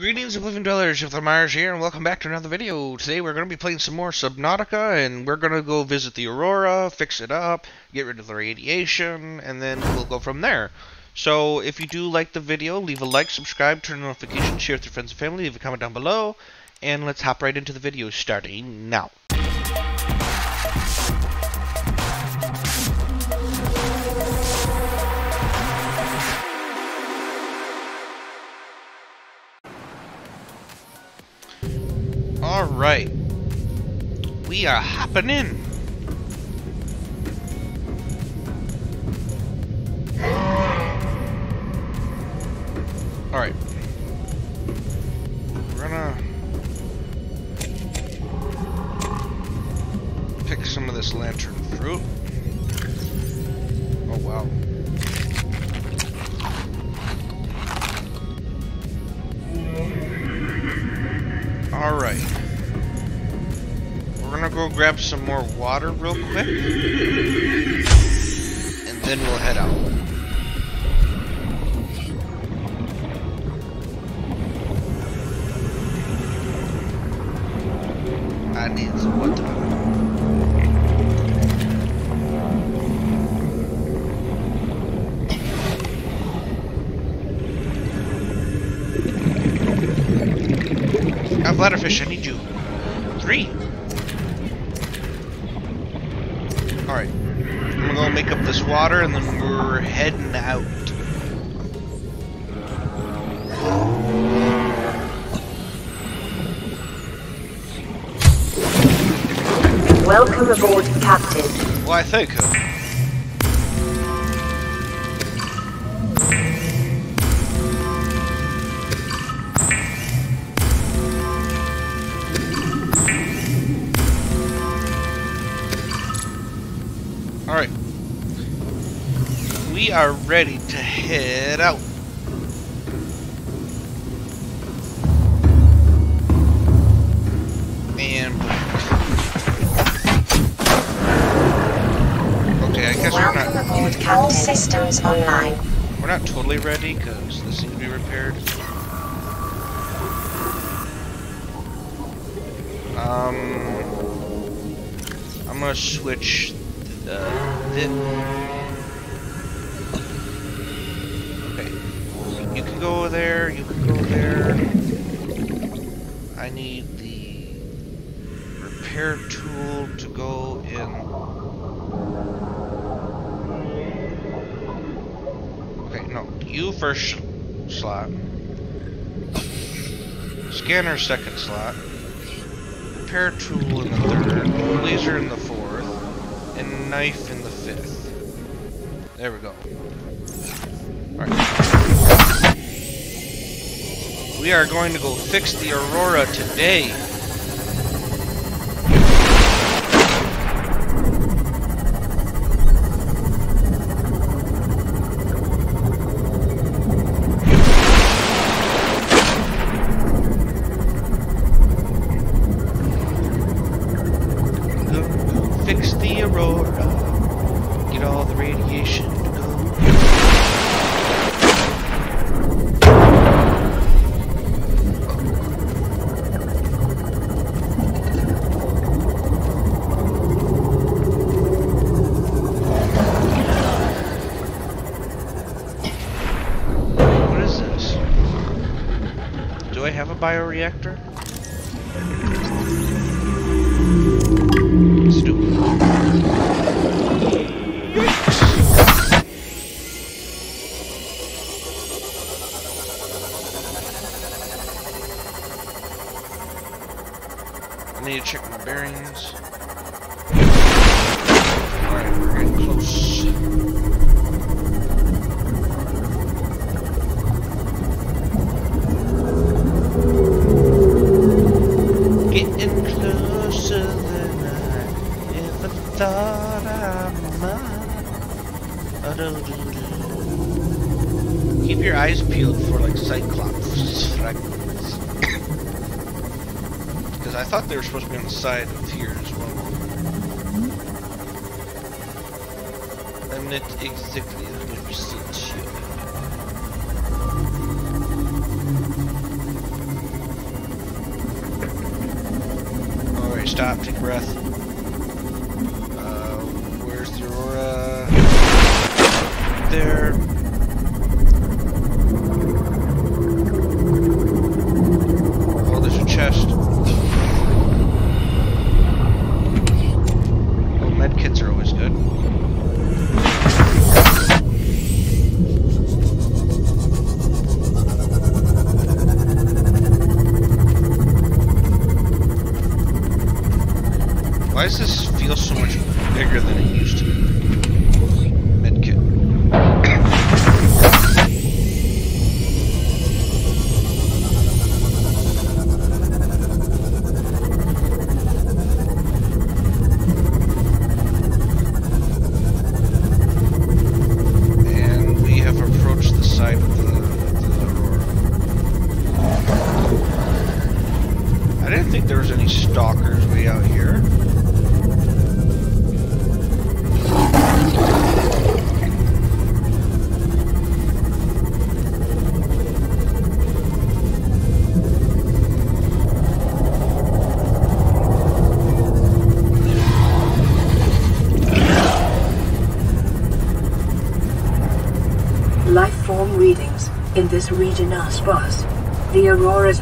Greetings, Oblivion Dwellers, the Mars here, and welcome back to another video. Today we're going to be playing some more Subnautica, and we're going to go visit the Aurora, fix it up, get rid of the radiation, and then we'll go from there. So, if you do like the video, leave a like, subscribe, turn on notifications, share with your friends and family, leave a comment down below, and let's hop right into the video starting now. Alright. We are hopping in. Alright. We're gonna pick some of this lantern fruit. Oh wow. Alright. We're gonna go grab some more water real quick. And then we'll head out. I need some water. Got bladderfish, I need you. Three. Alright. I'm gonna go make up this water and then we're heading out. Welcome aboard, Captain. Why, thank you. Ready to head out. And Okay, I guess we're Welcome not aboard, Captain. Systems online. we're not totally ready because this needs to be repaired. Um, I'm gonna switch the, the need the repair tool to go in. Okay, no. You first slot. Scanner second slot. Repair tool in the third. Laser in the fourth. And knife in the fifth. There we go. Alright. We are going to go fix the Aurora today. Thought they were supposed to be on the side of here as well. I'm not exactly 100% sure.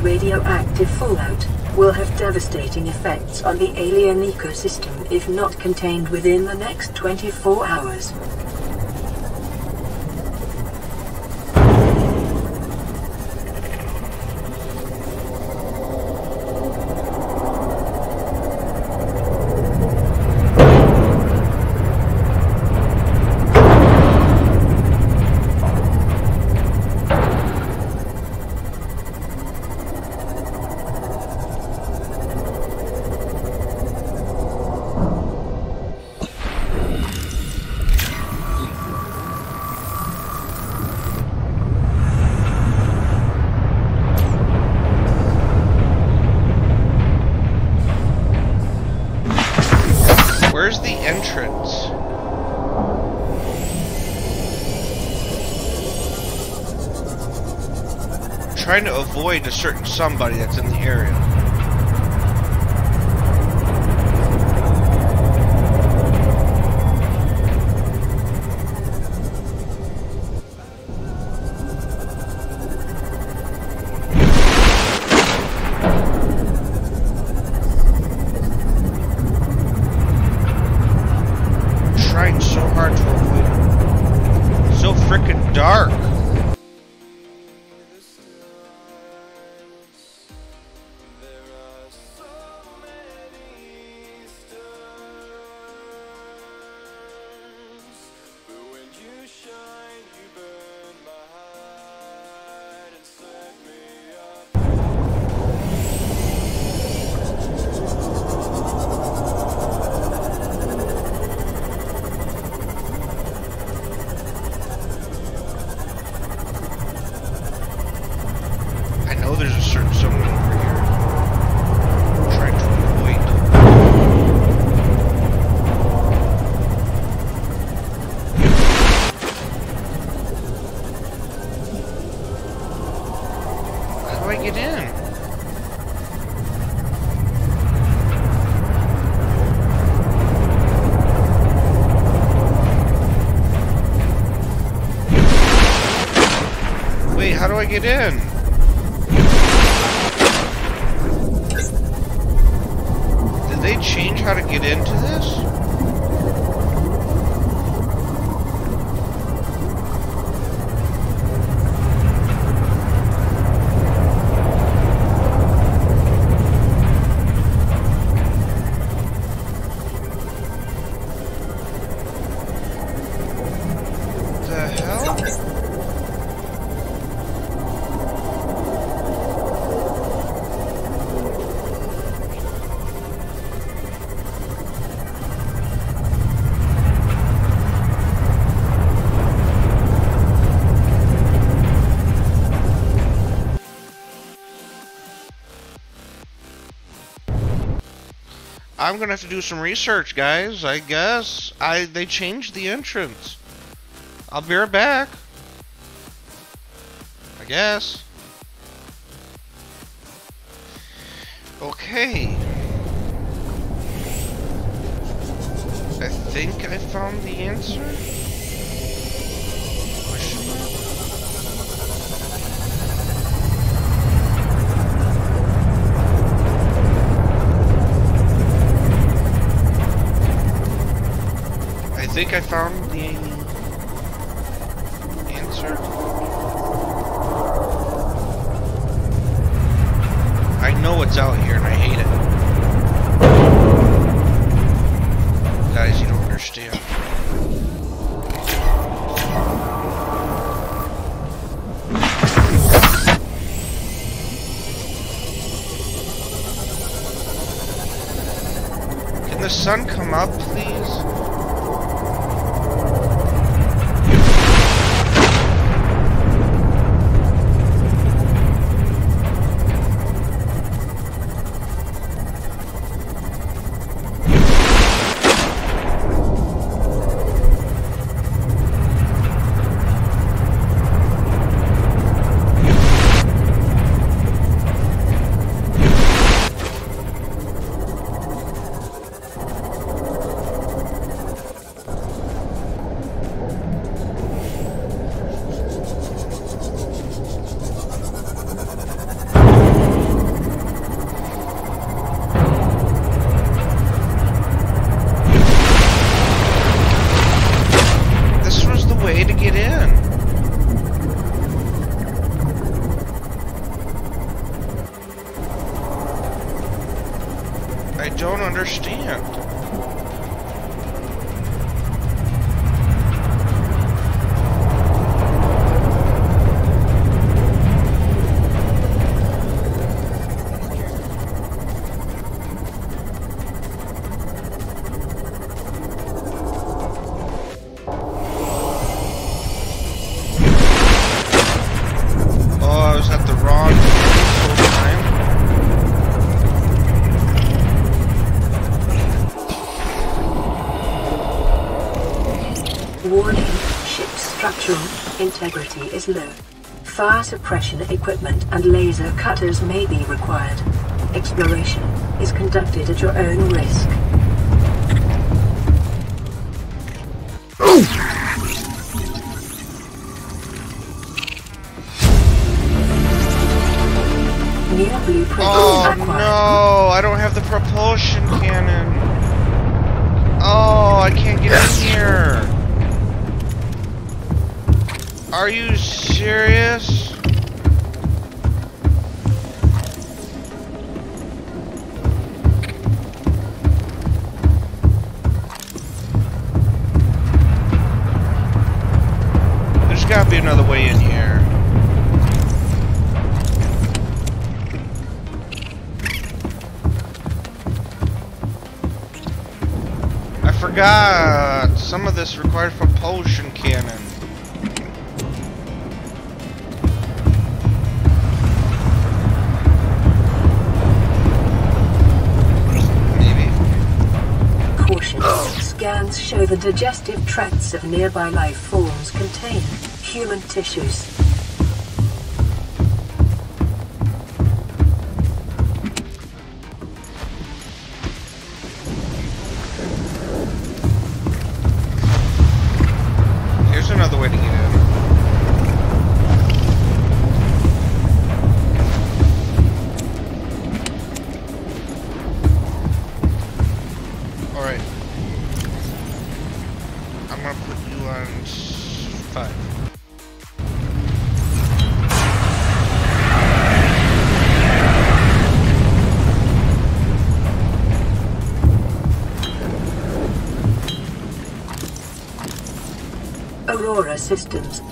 Radioactive fallout will have devastating effects on the alien ecosystem if not contained within the next 24 hours. Where's the entrance? Trying to avoid a certain somebody that's in the area. Do I get in? Wait, how do I get in? Did they change how to get into this? I'm gonna have to do some research, guys. I guess I they changed the entrance. I'll be right back. I guess. Okay. I think I found the answer. I found I don't understand. Fire suppression equipment and laser cutters may be required. Exploration is conducted at your own risk. Be another way in here. I forgot. Some of this required propulsion cannon. Maybe. Caution. Scans show the digestive tracts of nearby life forms contain human tissues.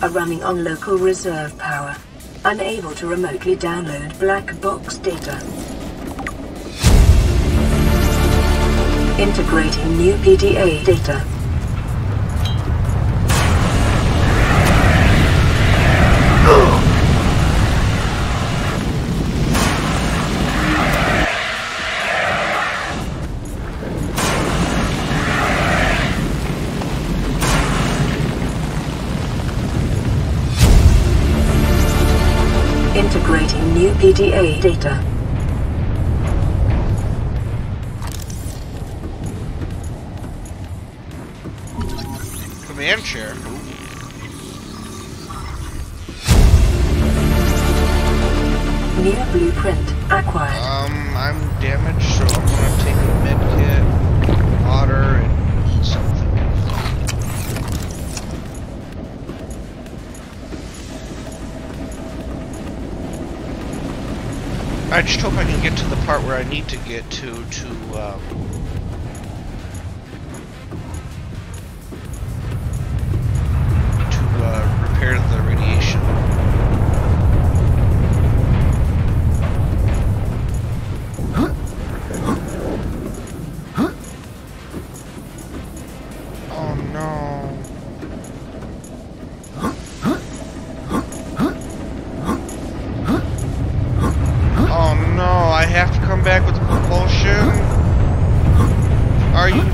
Are running on local reserve power, unable to remotely download black box data. Integrating new PDA data. PDA data. I just hope I can get to the part where I need to get to to um,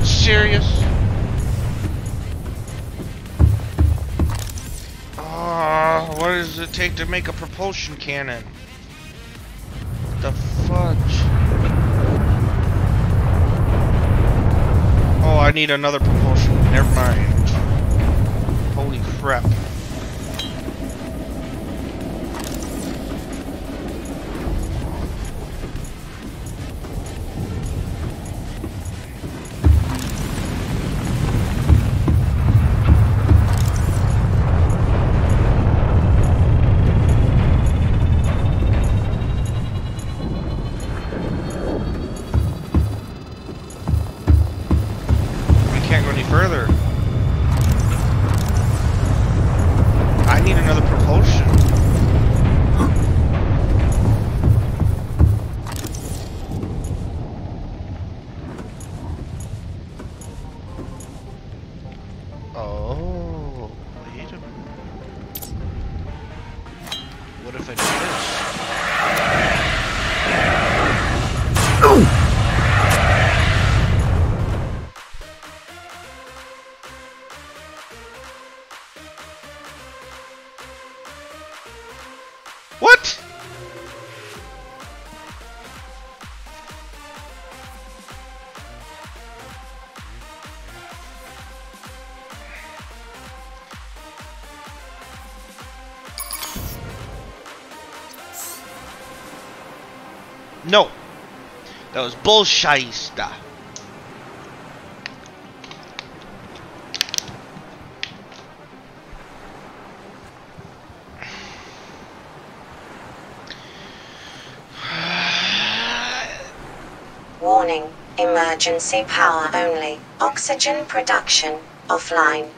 Serious? Oh, what does it take to make a propulsion cannon? The fudge. Oh, I need another propulsion. Never mind. Holy crap. No. That was bullshit. Warning, emergency power only. Oxygen production offline.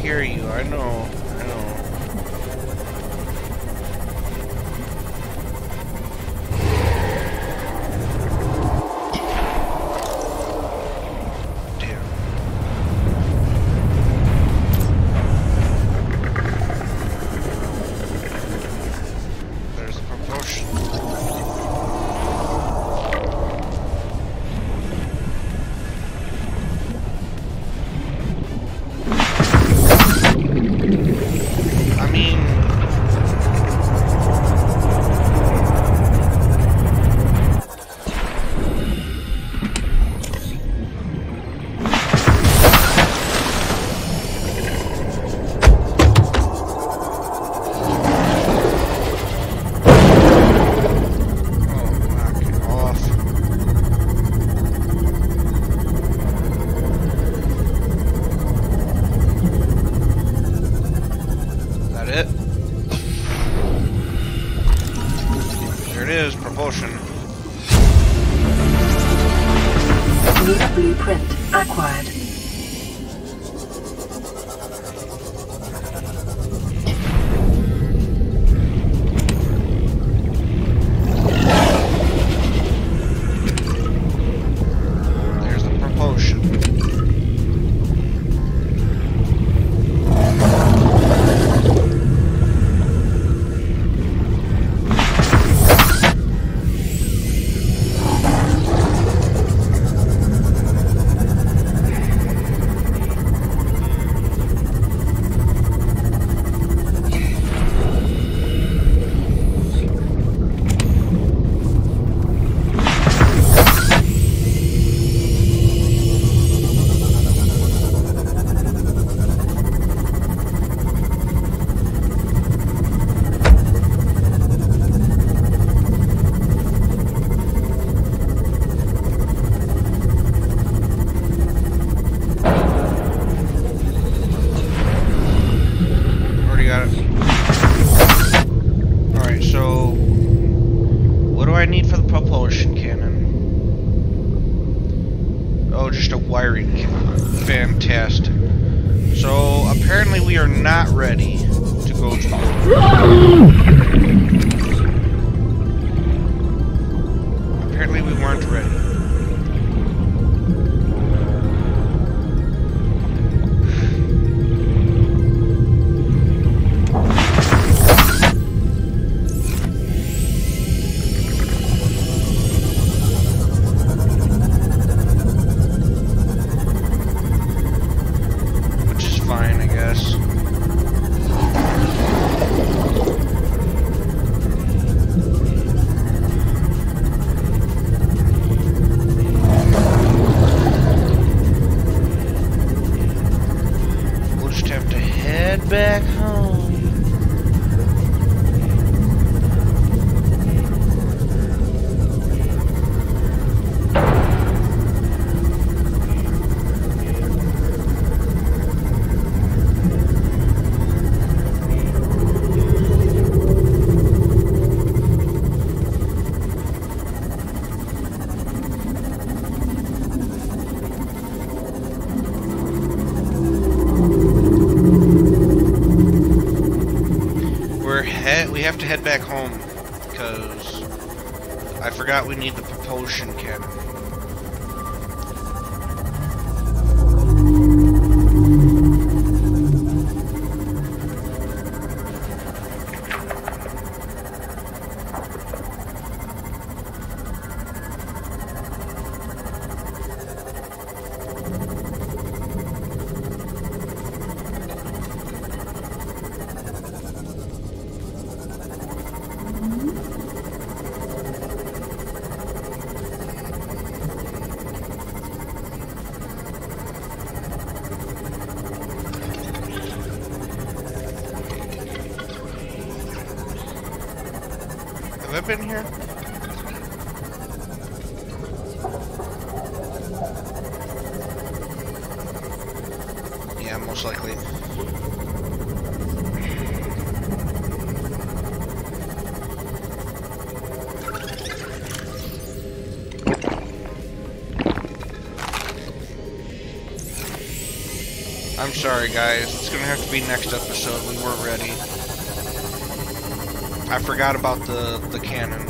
Hear you. I know. I know. live in here? Yeah, most likely. I'm sorry guys, it's gonna have to be next episode when we're ready. I forgot about the, the cannon.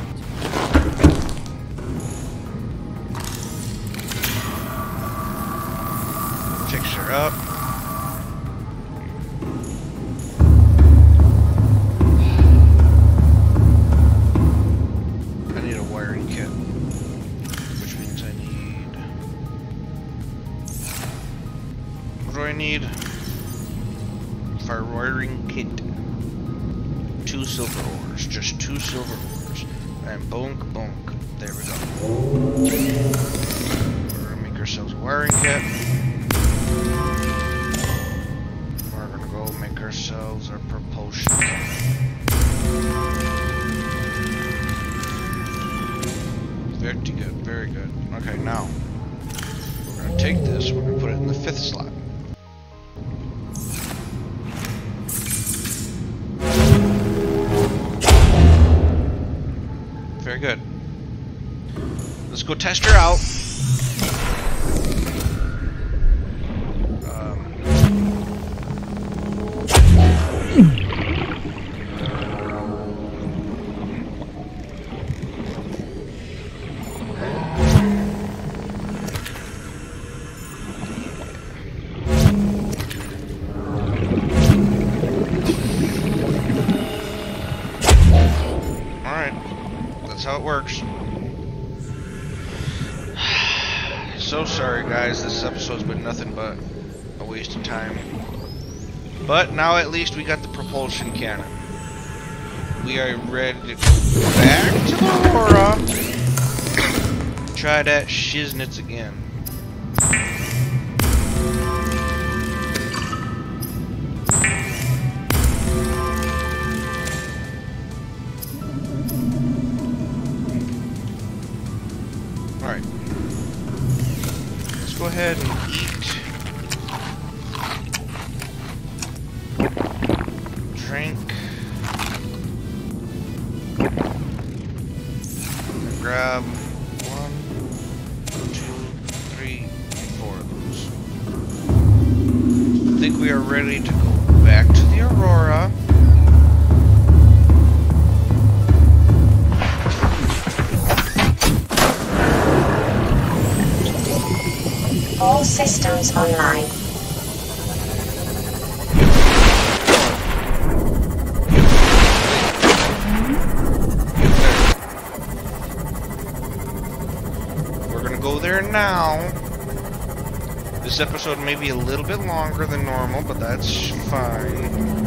test her out. Um, Alright, that's how it works. So sorry, guys. This episode's been nothing but a waste of time. But now at least we got the propulsion cannon. We are ready to go back to Aurora. Try that shiznits again. Episode may be a little bit longer than normal, but that's fine.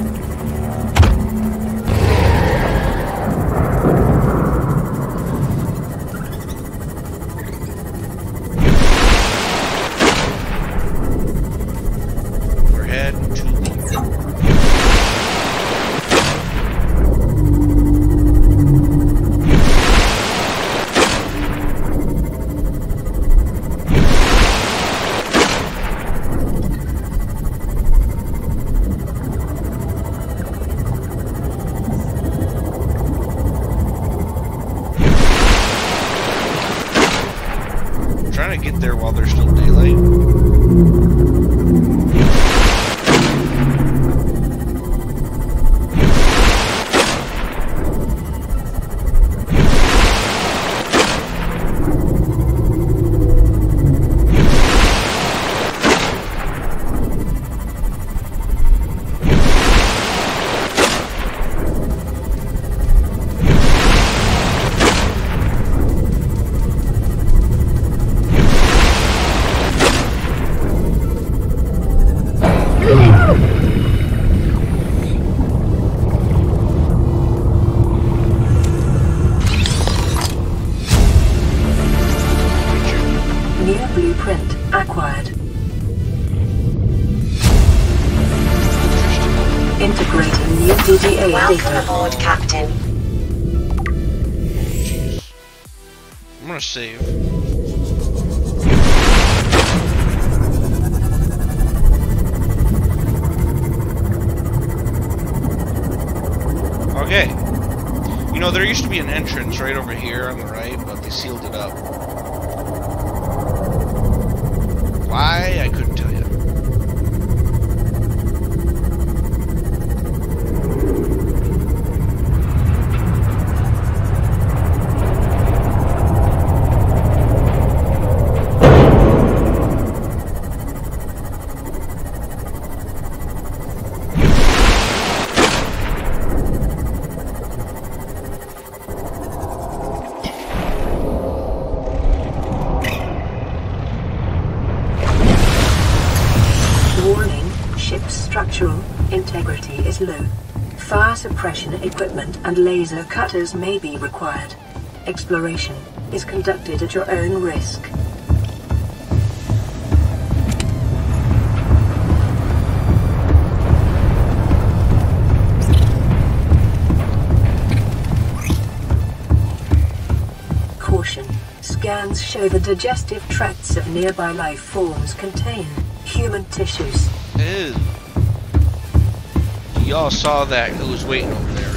Integrating new PDA Welcome data. aboard, Captain. I'm gonna save. Okay. You know, there used to be an entrance right over here on the right, but they sealed it up. Why? I couldn't tell you. And laser cutters may be required. Exploration is conducted at your own risk. Caution. Scans show the digestive tracts of nearby life forms contain human tissues. Ew. Y'all saw that who was waiting over there,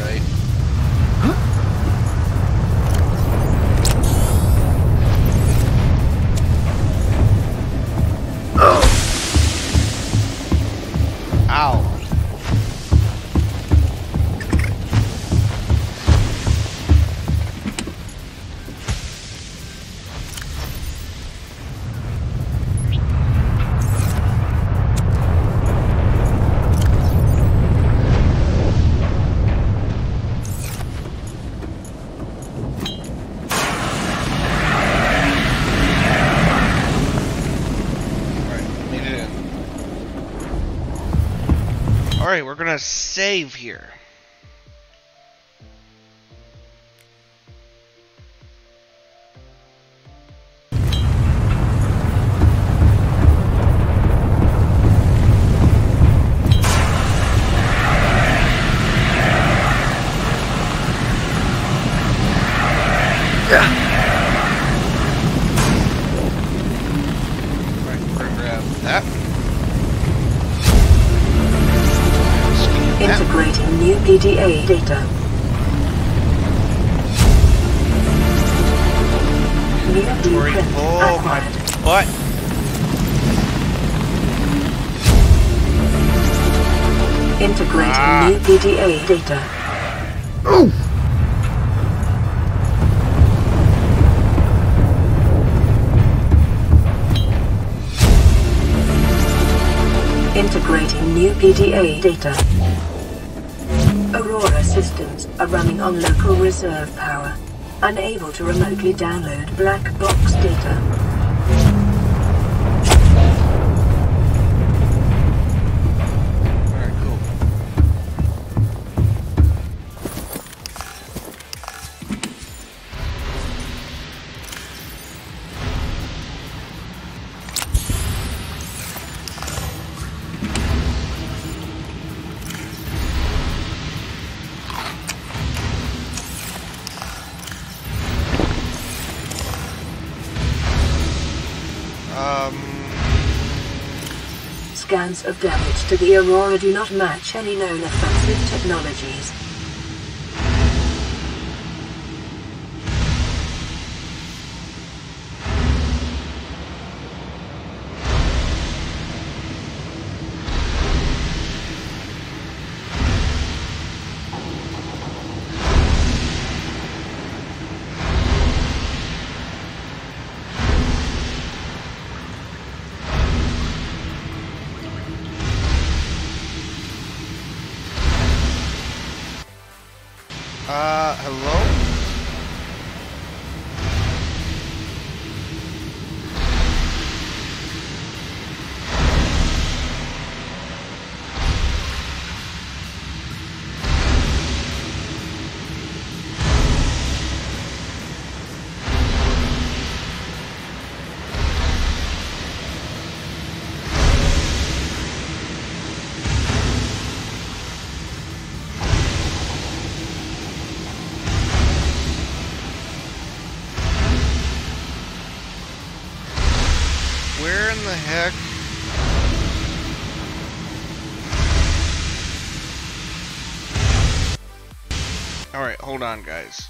Inventory full, my butt. Integrating Ah. new PDA data. Integrating new PDA data. Aurora systems are running on local reserve power, unable to remotely download black box data. Of damage to the Aurora do not match any known offensive technologies. Heck? Alright, hold on, guys.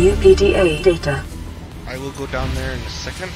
New PDA data. I will go down there in a second.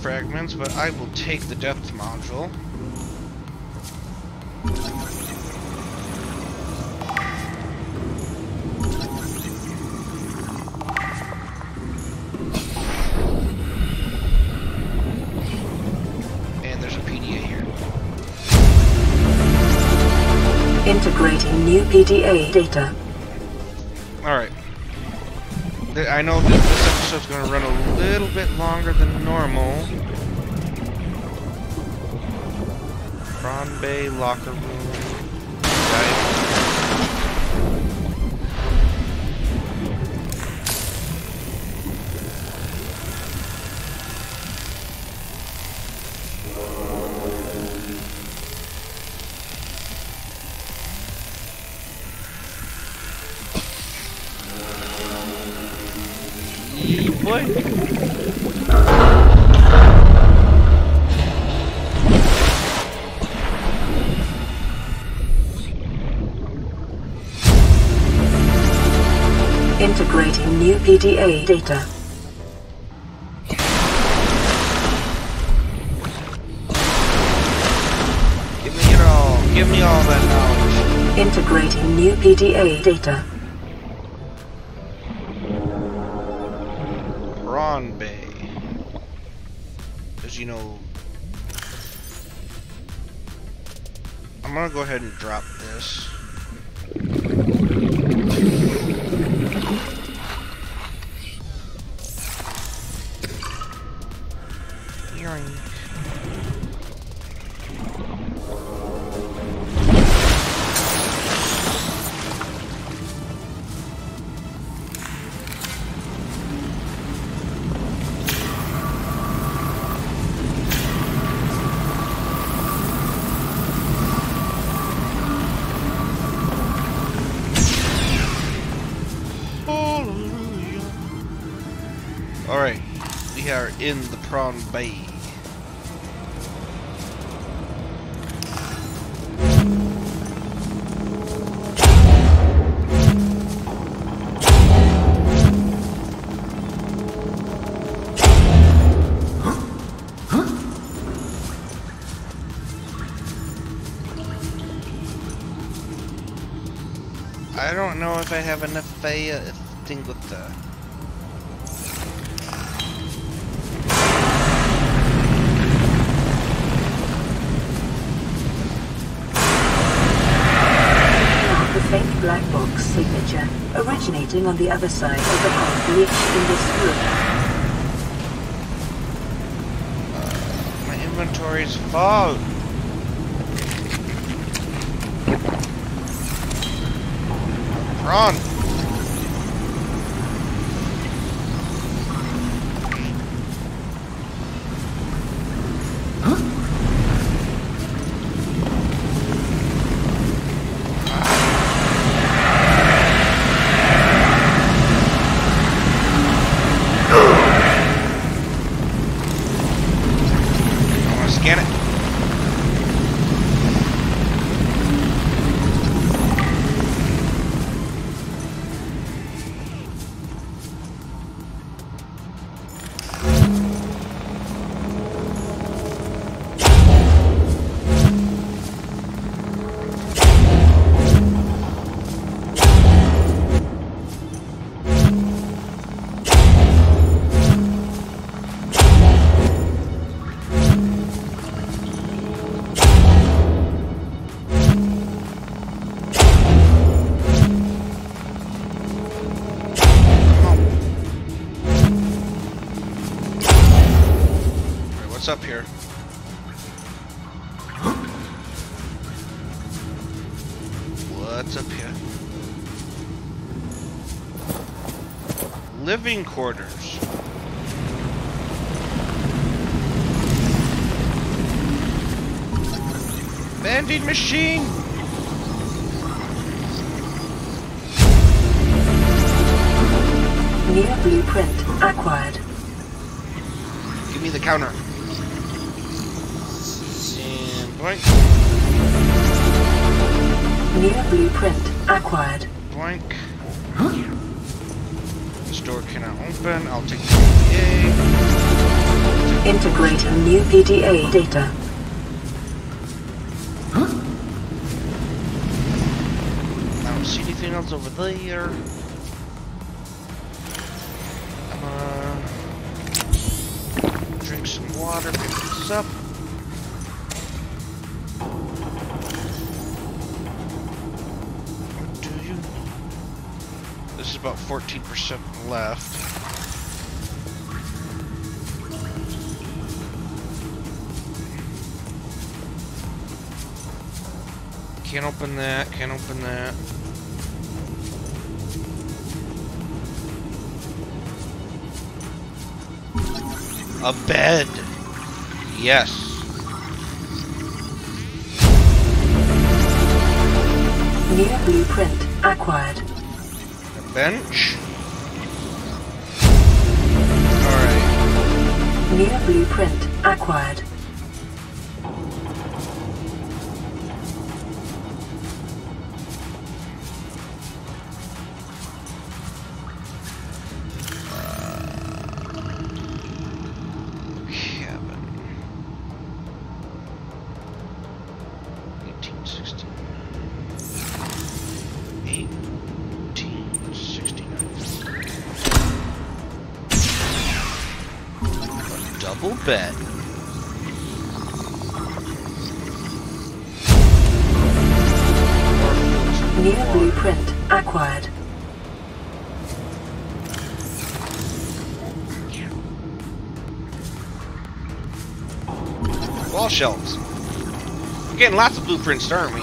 Fragments, but I will take the depth module. And there's a PDA here. Integrating new PDA data. Alright. I know this episode's gonna run a little bit longer than normal. Prawn Bay locker room. PDA data. Give me it all. Give me all that knowledge. Integrating new PDA data. Prawn Bay. Because, you know... I'm gonna go ahead and drop this. Are in the Prawn Bay. I don't know if I have enough uh, thing with. The originating on the other side of the hull breach in this room. My inventory's full. Run! Up here? that's up here. Living quarters. Vending machine! New blueprint acquired. Give me the counter. I'll take the PDA. Integrating new PDA data. I don't see anything else over there. I'm gonna drink some water, pick this up. What do you? This is about 14% left. Can't open that, can't open that. A bed. Yes. New blueprint acquired. A bench. Alright. New blueprint acquired. Double bed. New blueprint acquired. Wall shelves. We're getting lots of blueprints, aren't we?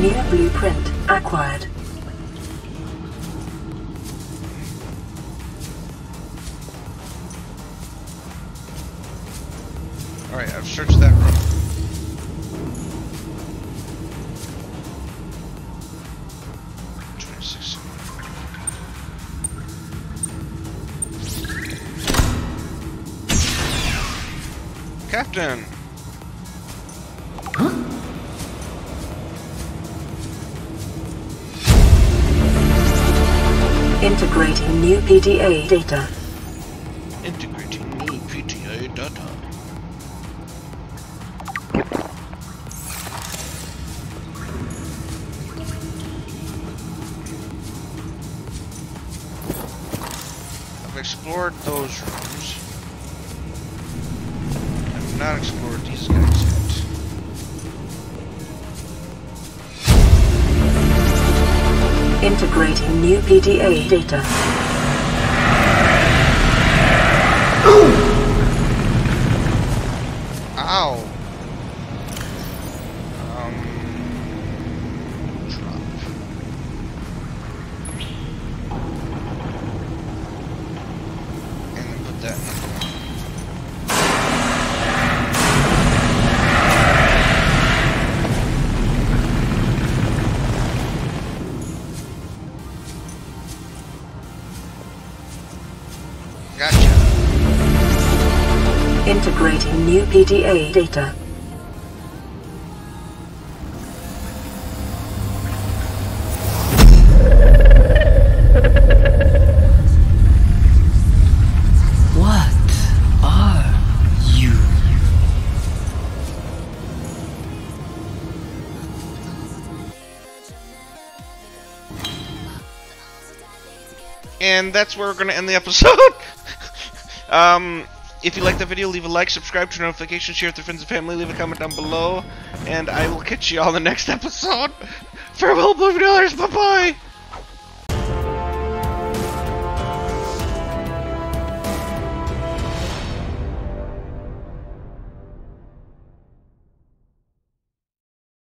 New blueprint acquired. Searched that room. Captain! Integrating new PDA data. Integrating new PDA data. Ow! PDA data. What are you? And that's where we're going to end the episode. um, if you like the video, leave a like, subscribe, turn notifications, share with your friends and family, leave a comment down below, and I will catch you all in the next episode. Farewell, movie dollars. Bye bye.